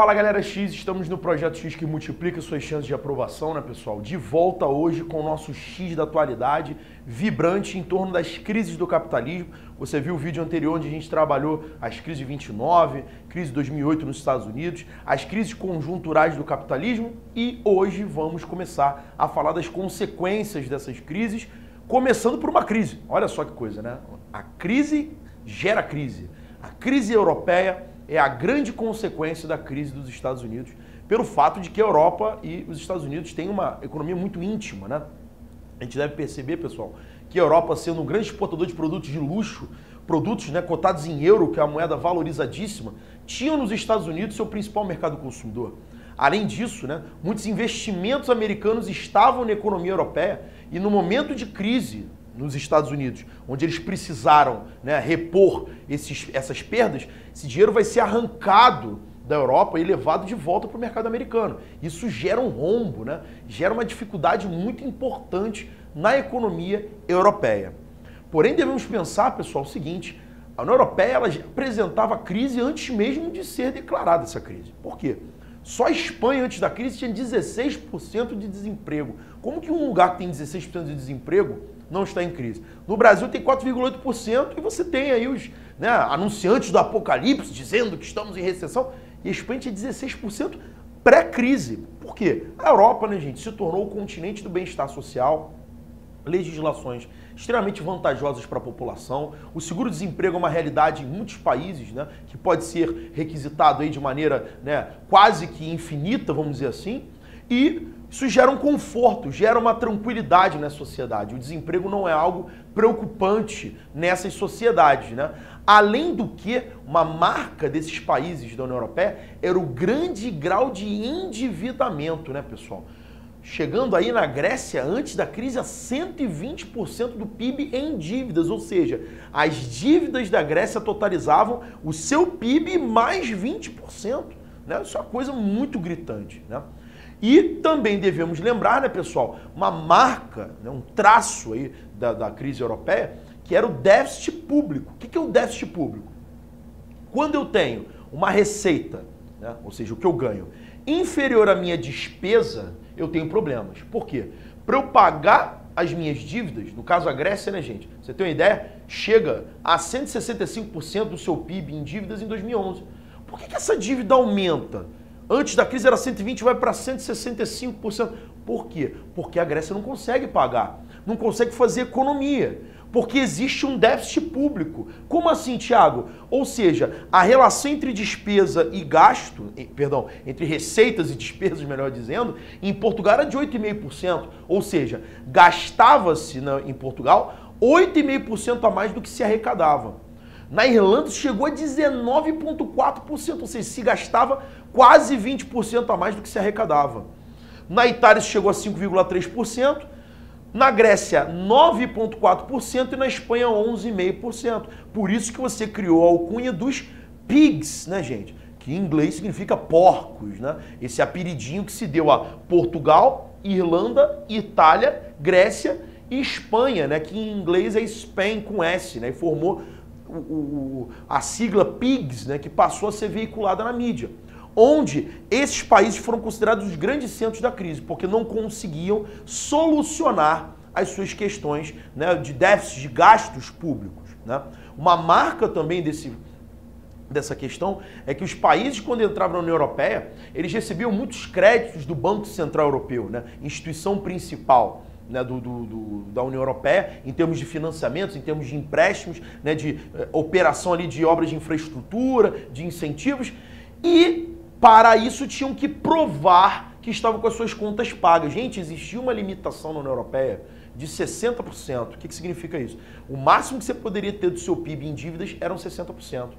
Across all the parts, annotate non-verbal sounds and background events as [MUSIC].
Fala galera X, estamos no projeto X que multiplica suas chances de aprovação, né pessoal? De volta hoje com o nosso X da atualidade, vibrante em torno das crises do capitalismo. Você viu o vídeo anterior onde a gente trabalhou as crises de 29, crise de 2008 nos Estados Unidos, as crises conjunturais do capitalismo e hoje vamos começar a falar das consequências dessas crises, começando por uma crise. Olha só que coisa, né? A crise gera crise. A crise europeia é a grande consequência da crise dos Estados Unidos, pelo fato de que a Europa e os Estados Unidos têm uma economia muito íntima, né? A gente deve perceber, pessoal, que a Europa, sendo um grande exportador de produtos de luxo, produtos né, cotados em euro, que é uma moeda valorizadíssima, tinham nos Estados Unidos seu principal mercado consumidor. Além disso, né, muitos investimentos americanos estavam na economia europeia e no momento de crise nos Estados Unidos, onde eles precisaram né, repor esses, essas perdas, esse dinheiro vai ser arrancado da Europa e levado de volta para o mercado americano. Isso gera um rombo, né? gera uma dificuldade muito importante na economia europeia. Porém, devemos pensar, pessoal, o seguinte: a União Europeia ela apresentava crise antes mesmo de ser declarada essa crise. Por quê? Só a Espanha, antes da crise, tinha 16% de desemprego. Como que um lugar que tem 16% de desemprego não está em crise. No Brasil tem 4,8% e você tem aí os né, anunciantes do apocalipse dizendo que estamos em recessão. E a Espanha tinha 16% pré-crise. Por quê? A Europa, né, gente, se tornou o continente do bem-estar social, legislações extremamente vantajosas para a população. O seguro-desemprego é uma realidade em muitos países, né, que pode ser requisitado aí de maneira né, quase que infinita, vamos dizer assim. E isso gera um conforto, gera uma tranquilidade na sociedade. O desemprego não é algo preocupante nessas sociedades. Né? Além do que, uma marca desses países da União Europeia era o grande grau de endividamento, né, pessoal? Chegando aí na Grécia, antes da crise, a 120% do PIB em dívidas, ou seja, as dívidas da Grécia totalizavam o seu PIB mais 20%. Né? Isso é uma coisa muito gritante. Né? E também devemos lembrar, né, pessoal, uma marca, né, um traço aí da, da crise europeia, que era o déficit público. O que é o déficit público? Quando eu tenho uma receita, né, ou seja, o que eu ganho, inferior à minha despesa, eu tenho problemas. Por quê? Para eu pagar as minhas dívidas, no caso a Grécia, né, gente? Você tem uma ideia? Chega a 165% do seu PIB em dívidas em 2011. Por que, que essa dívida aumenta? Antes da crise era 120, vai para 165%. Por quê? Porque a Grécia não consegue pagar, não consegue fazer economia, porque existe um déficit público. Como assim, Tiago? Ou seja, a relação entre despesa e gasto, perdão, entre receitas e despesas, melhor dizendo, em Portugal era de 8,5%. Ou seja, gastava-se em Portugal 8,5% a mais do que se arrecadava. Na Irlanda chegou a 19,4%, ou seja, se gastava quase 20% a mais do que se arrecadava. Na Itália chegou a 5,3%, na Grécia 9,4% e na Espanha 11,5%. Por isso que você criou a alcunha dos pigs, né, gente? Que em inglês significa porcos, né? Esse apelidinho que se deu a Portugal, Irlanda, Itália, Grécia e Espanha, né? Que em inglês é Spain com S, né? E formou o, o, a sigla PIGS, né, que passou a ser veiculada na mídia, onde esses países foram considerados os grandes centros da crise, porque não conseguiam solucionar as suas questões né, de déficit de gastos públicos. Né? Uma marca também desse, dessa questão é que os países, quando entravam na União Europeia, eles recebiam muitos créditos do Banco Central Europeu, né, instituição principal né, do, do, do, da União Europeia em termos de financiamentos, em termos de empréstimos, né, de eh, operação ali de obras de infraestrutura, de incentivos, e para isso tinham que provar que estavam com as suas contas pagas. Gente, existia uma limitação na União Europeia de 60%. O que, que significa isso? O máximo que você poderia ter do seu PIB em dívidas eram 60%.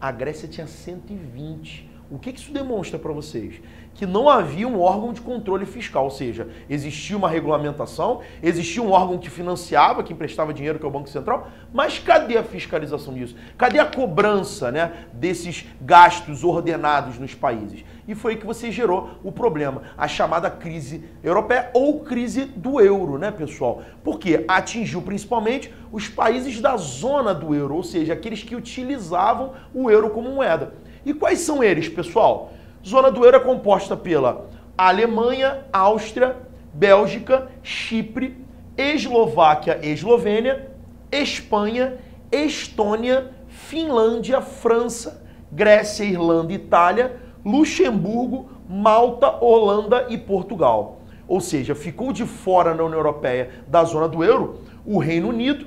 A Grécia tinha 120%. O que isso demonstra para vocês? Que não havia um órgão de controle fiscal, ou seja, existia uma regulamentação, existia um órgão que financiava, que emprestava dinheiro, que é o Banco Central, mas cadê a fiscalização disso? Cadê a cobrança né, desses gastos ordenados nos países? E foi aí que você gerou o problema, a chamada crise europeia ou crise do euro, né, pessoal? Porque atingiu principalmente os países da zona do euro, ou seja, aqueles que utilizavam o euro como moeda. E quais são eles, pessoal? Zona do euro é composta pela Alemanha, Áustria, Bélgica, Chipre, Eslováquia, Eslovênia, Espanha, Estônia, Finlândia, França, Grécia, Irlanda, Itália, Luxemburgo, Malta, Holanda e Portugal. Ou seja, ficou de fora na União Europeia da zona do euro o Reino Unido,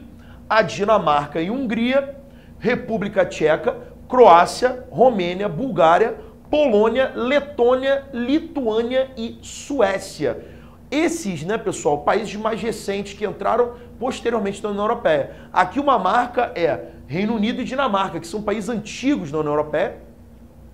a Dinamarca e Hungria, República Tcheca, Croácia, Romênia, Bulgária, Polônia, Letônia, Lituânia e Suécia. Esses, né, pessoal, países mais recentes que entraram posteriormente na União Europeia. Aqui uma marca é Reino Unido e Dinamarca, que são países antigos na União Europeia,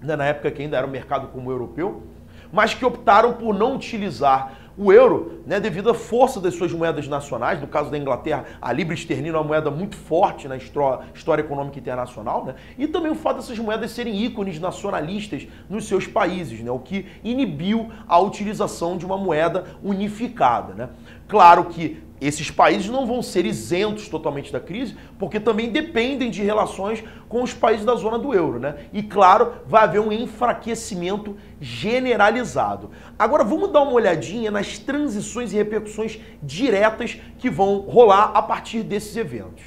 né, na época que ainda era um mercado como o europeu, mas que optaram por não utilizar o euro, né, devido à força das suas moedas nacionais, no caso da Inglaterra, a libra esterlina é uma moeda muito forte na história econômica internacional, né, e também o fato dessas moedas serem ícones nacionalistas nos seus países, né, o que inibiu a utilização de uma moeda unificada. Né. Claro que esses países não vão ser isentos totalmente da crise, porque também dependem de relações com os países da zona do euro, né? E claro, vai haver um enfraquecimento generalizado. Agora vamos dar uma olhadinha nas transições e repercussões diretas que vão rolar a partir desses eventos.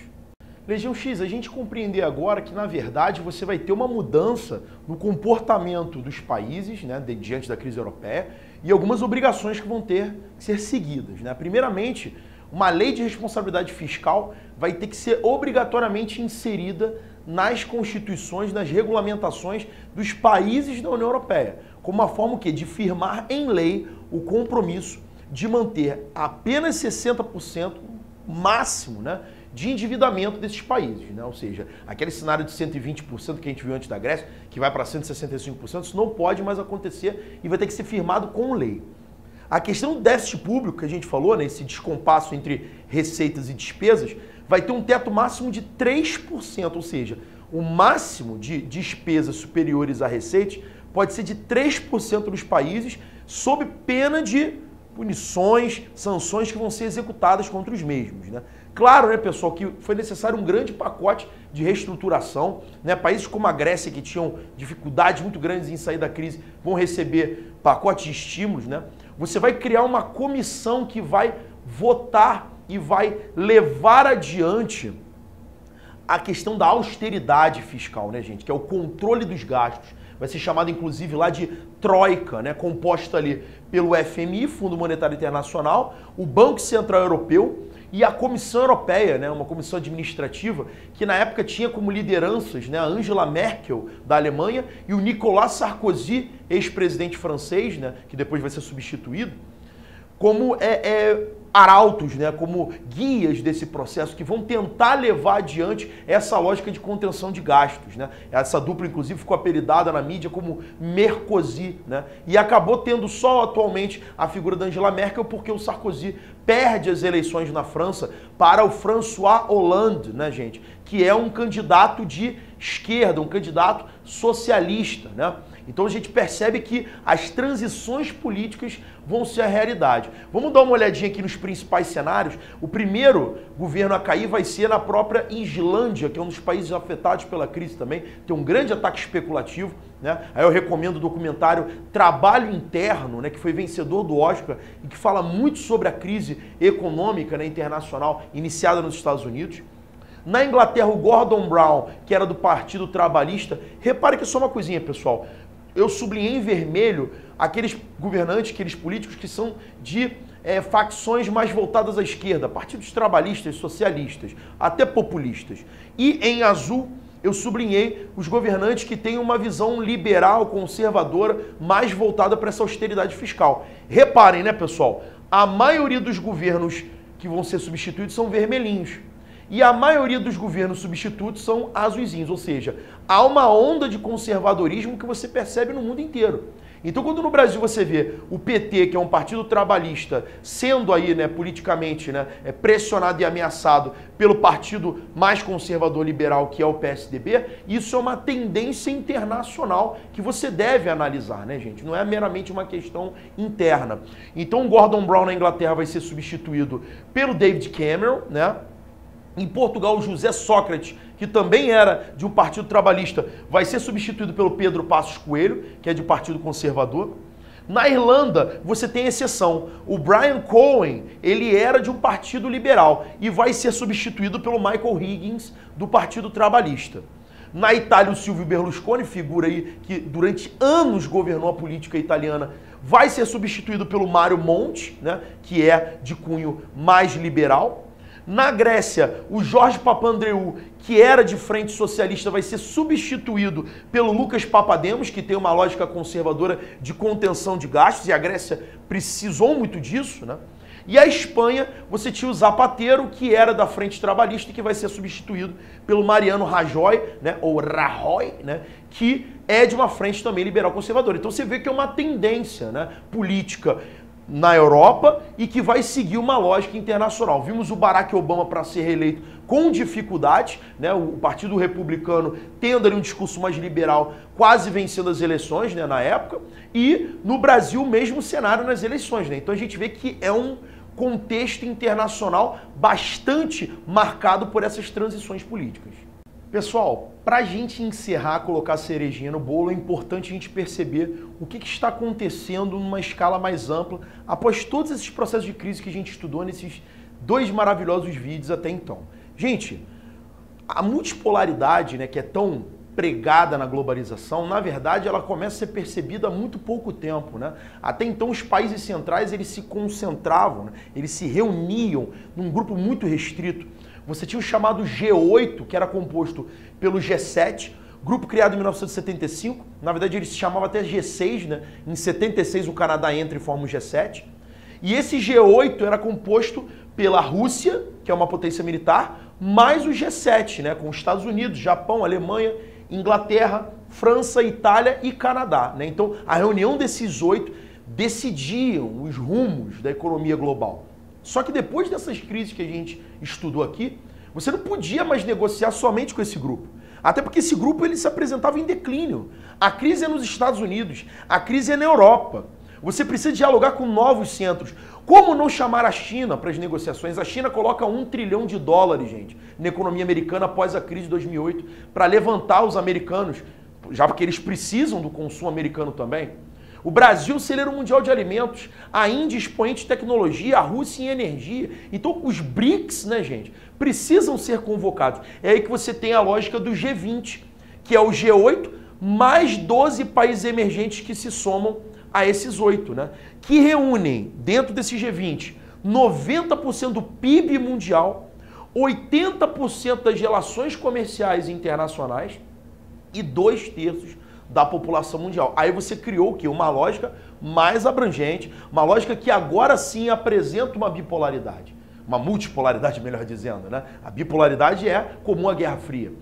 Legião X, a gente compreender agora que, na verdade, você vai ter uma mudança no comportamento dos países, né, diante da crise europeia, e algumas obrigações que vão ter que ser seguidas. Né? Primeiramente, uma lei de responsabilidade fiscal vai ter que ser obrigatoriamente inserida nas constituições, nas regulamentações dos países da União Europeia, como uma forma que de firmar em lei o compromisso de manter apenas 60% máximo, né, de endividamento desses países, né? Ou seja, aquele cenário de 120% que a gente viu antes da Grécia, que vai para 165%, isso não pode mais acontecer e vai ter que ser firmado com lei. A questão do déficit público que a gente falou, né, esse descompasso entre receitas e despesas, vai ter um teto máximo de 3%, ou seja, o máximo de despesas superiores a receitas pode ser de 3% dos países, sob pena de punições, sanções que vão ser executadas contra os mesmos. Né? Claro, né, pessoal, que foi necessário um grande pacote de reestruturação. Né? Países como a Grécia, que tinham dificuldades muito grandes em sair da crise, vão receber pacotes de estímulos. Né? Você vai criar uma comissão que vai votar e vai levar adiante a questão da austeridade fiscal, né, gente? Que é o controle dos gastos. Vai ser chamado, inclusive, lá de Troika, né? Composta ali pelo FMI, Fundo Monetário Internacional, o Banco Central Europeu e a Comissão Europeia, né, uma comissão administrativa que na época tinha como lideranças né, a Angela Merkel da Alemanha e o Nicolas Sarkozy, ex-presidente francês, né, que depois vai ser substituído, como é, é arautos, né, como guias desse processo que vão tentar levar adiante essa lógica de contenção de gastos. Né? Essa dupla, inclusive, ficou apelidada na mídia como Mercosi, né? e acabou tendo só atualmente a figura da Angela Merkel porque o Sarkozy perde as eleições na França para o François Hollande, né, gente? Que é um candidato de esquerda, um candidato socialista, né? Então a gente percebe que as transições políticas vão ser a realidade. Vamos dar uma olhadinha aqui nos principais cenários. O primeiro governo a cair vai ser na própria Islândia, que é um dos países afetados pela crise também. Tem um grande ataque especulativo. Né? Aí eu recomendo o documentário Trabalho Interno, né, que foi vencedor do Oscar e que fala muito sobre a crise econômica né, internacional iniciada nos Estados Unidos. Na Inglaterra, o Gordon Brown, que era do Partido Trabalhista, repare que só uma coisinha, pessoal eu sublinhei em vermelho aqueles governantes, aqueles políticos que são de é, facções mais voltadas à esquerda, partidos trabalhistas, socialistas, até populistas. E em azul eu sublinhei os governantes que têm uma visão liberal, conservadora, mais voltada para essa austeridade fiscal. Reparem, né, pessoal? A maioria dos governos que vão ser substituídos são vermelhinhos. E a maioria dos governos substitutos são azuizinhos, ou seja, há uma onda de conservadorismo que você percebe no mundo inteiro. Então, quando no Brasil você vê o PT, que é um partido trabalhista, sendo aí, né, politicamente, né, é, pressionado e ameaçado pelo partido mais conservador liberal, que é o PSDB, isso é uma tendência internacional que você deve analisar, né, gente? Não é meramente uma questão interna. Então, o Gordon Brown na Inglaterra vai ser substituído pelo David Cameron, né? Em Portugal, José Sócrates, que também era de um partido trabalhista, vai ser substituído pelo Pedro Passos Coelho, que é de partido conservador. Na Irlanda, você tem exceção. O Brian Cohen, ele era de um partido liberal e vai ser substituído pelo Michael Higgins, do Partido Trabalhista. Na Itália, o Silvio Berlusconi, figura aí que durante anos governou a política italiana, vai ser substituído pelo Mário Monti, né, que é de cunho mais liberal. Na Grécia, o Jorge Papandreou, que era de frente socialista, vai ser substituído pelo Lucas Papademos, que tem uma lógica conservadora de contenção de gastos, e a Grécia precisou muito disso, né? E a Espanha, você tinha o Zapatero, que era da frente trabalhista que vai ser substituído pelo Mariano Rajoy, né, ou Rajoy, né, que é de uma frente também liberal conservadora. Então você vê que é uma tendência né, política na Europa e que vai seguir uma lógica internacional. Vimos o Barack Obama para ser reeleito com dificuldade, né? o Partido Republicano tendo ali um discurso mais liberal, quase vencendo as eleições né, na época, e no Brasil o mesmo cenário nas eleições. Né? Então a gente vê que é um contexto internacional bastante marcado por essas transições políticas. Pessoal, para a gente encerrar, colocar a cerejinha no bolo, é importante a gente perceber o que, que, está acontecendo numa escala mais ampla após todos esses processos de crise que a gente estudou nesses dois maravilhosos vídeos até então. Gente, a multipolaridade, né, que é tão pregada na globalização, na verdade, ela começa a ser percebida há muito pouco tempo. Né? Até então, os países centrais eles se concentravam, né? eles se reuniam num grupo muito restrito. Você tinha o chamado G8, que era composto pelo G7, grupo criado em 1975. Na verdade, ele se chamava até G6, né? Em 76, o Canadá entra e forma o G7. E esse G8 era composto pela Rússia, que é uma potência militar, mais o G7, né? Com os Estados Unidos, Japão, Alemanha Inglaterra, França, Itália e Canadá. Né? Então, a reunião desses oito decidiam os rumos da economia global. Só que depois dessas crises que a gente estudou aqui, você não podia mais negociar somente com esse grupo. Até porque esse grupo ele se apresentava em declínio. A crise é nos Estados Unidos, a crise é na Europa. Você precisa dialogar com novos centros. Como não chamar a China para as negociações? A China coloca um trilhão de dólares, gente, na economia americana após a crise de 2008, para levantar os americanos, já porque eles precisam do consumo americano também. O Brasil, celeiro mundial de alimentos, a Índia, expoente de tecnologia, a Rússia em energia. Então, os BRICS, né, gente, precisam ser convocados. É aí que você tem a lógica do G20, que é o G8 mais 12 países emergentes que se somam a esses oito, né? Que reúnem, dentro desse G20, 90% do PIB mundial, 80% das relações comerciais internacionais e dois terços da população mundial. Aí você criou o quê? Uma lógica mais abrangente, uma lógica que agora sim apresenta uma bipolaridade. Uma multipolaridade, [LAUGHS] melhor dizendo, né? A bipolaridade é comum à Guerra Fria.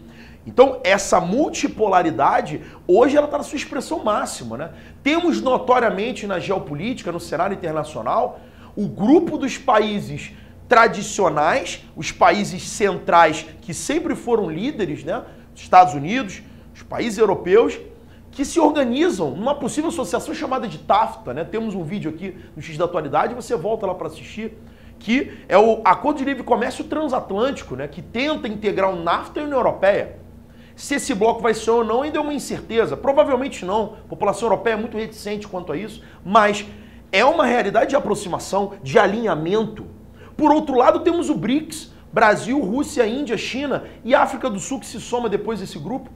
Então, essa multipolaridade, hoje ela está na sua expressão máxima. Né? Temos notoriamente na geopolítica, no cenário internacional, o grupo dos países tradicionais, os países centrais que sempre foram líderes, né? Estados Unidos, os países europeus, que se organizam numa possível associação chamada de TAFTA. Né? Temos um vídeo aqui no X da Atualidade, você volta lá para assistir, que é o Acordo de Livre Comércio Transatlântico, né? que tenta integrar o NAFTA e a União Europeia. Se esse bloco vai ser ou não ainda é uma incerteza. Provavelmente não. A população europeia é muito reticente quanto a isso, mas é uma realidade de aproximação, de alinhamento. Por outro lado, temos o BRICS, Brasil, Rússia, Índia, China e África do Sul que se soma depois desse grupo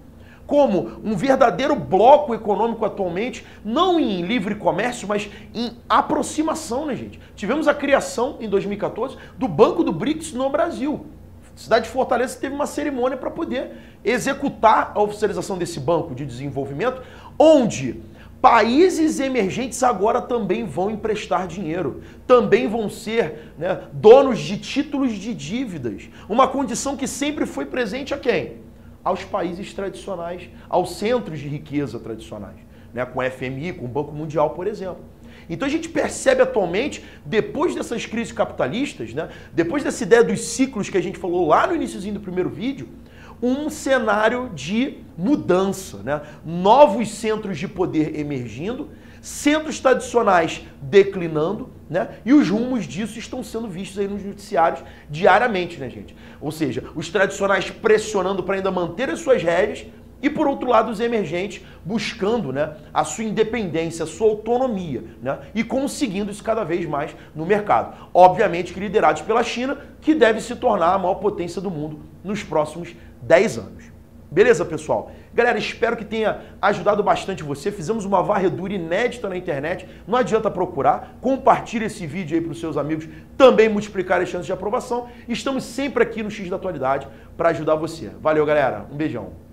como um verdadeiro bloco econômico atualmente, não em livre comércio, mas em aproximação, né, gente? Tivemos a criação em 2014 do Banco do BRICS no Brasil cidade de Fortaleza teve uma cerimônia para poder executar a oficialização desse banco de desenvolvimento, onde países emergentes agora também vão emprestar dinheiro, também vão ser né, donos de títulos de dívidas. Uma condição que sempre foi presente a quem? Aos países tradicionais, aos centros de riqueza tradicionais, né, com o FMI, com o Banco Mundial, por exemplo. Então a gente percebe atualmente, depois dessas crises capitalistas, né, depois dessa ideia dos ciclos que a gente falou lá no iníciozinho do primeiro vídeo, um cenário de mudança, né? novos centros de poder emergindo, centros tradicionais declinando, Né? E os rumos disso estão sendo vistos aí nos noticiários diariamente, né, gente? Ou seja, os tradicionais pressionando para ainda manter as suas rédeas e por outro lado, os emergentes buscando né, a sua independência, a sua autonomia né, e conseguindo isso cada vez mais no mercado. Obviamente que liderados pela China, que deve se tornar a maior potência do mundo nos próximos 10 anos. Beleza, pessoal? Galera, espero que tenha ajudado bastante você. Fizemos uma varredura inédita na internet. Não adianta procurar. Compartilhe esse vídeo aí para os seus amigos também multiplicar as chances de aprovação. Estamos sempre aqui no X da Atualidade para ajudar você. Valeu, galera. Um beijão.